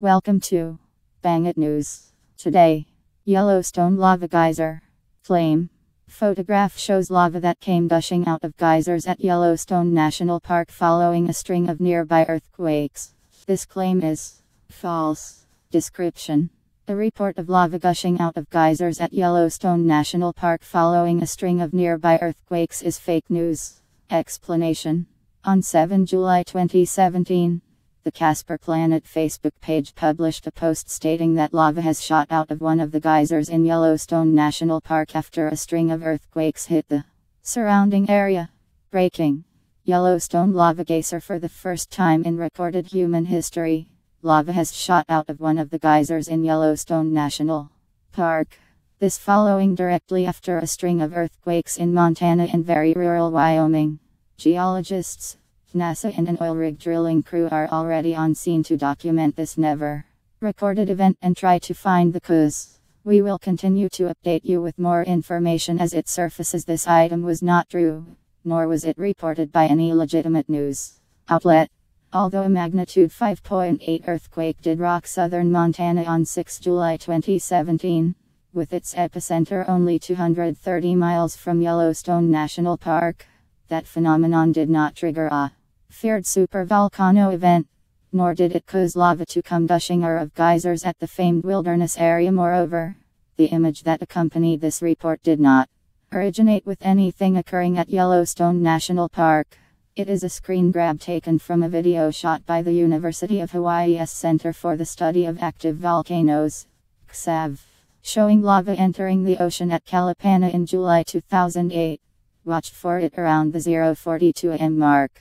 Welcome to Bang It News. Today, Yellowstone lava geyser. Flame. Photograph shows lava that came gushing out of geysers at Yellowstone National Park following a string of nearby earthquakes. This claim is false. Description A report of lava gushing out of geysers at Yellowstone National Park following a string of nearby earthquakes is fake news. Explanation On 7 July 2017, the Casper Planet Facebook page published a post stating that lava has shot out of one of the geysers in Yellowstone National Park after a string of earthquakes hit the surrounding area. Breaking Yellowstone lava geyser for the first time in recorded human history. Lava has shot out of one of the geysers in Yellowstone National Park. This following directly after a string of earthquakes in Montana and very rural Wyoming. Geologists, NASA and an oil rig drilling crew are already on scene to document this never recorded event and try to find the cause. We will continue to update you with more information as it surfaces. This item was not true, nor was it reported by any legitimate news outlet. Although a magnitude 5.8 earthquake did rock southern Montana on 6 July 2017, with its epicenter only 230 miles from Yellowstone National Park, that phenomenon did not trigger a feared supervolcano event, nor did it cause lava to come gushing out of geysers at the famed wilderness area. Moreover, the image that accompanied this report did not originate with anything occurring at Yellowstone National Park. It is a screen grab taken from a video shot by the University of Hawaii's Center for the Study of Active Volcanoes, CSAV, showing lava entering the ocean at Kalapana in July 2008. Watch for it around the 042 am mark.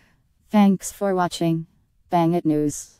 Thanks for watching. Bang It News.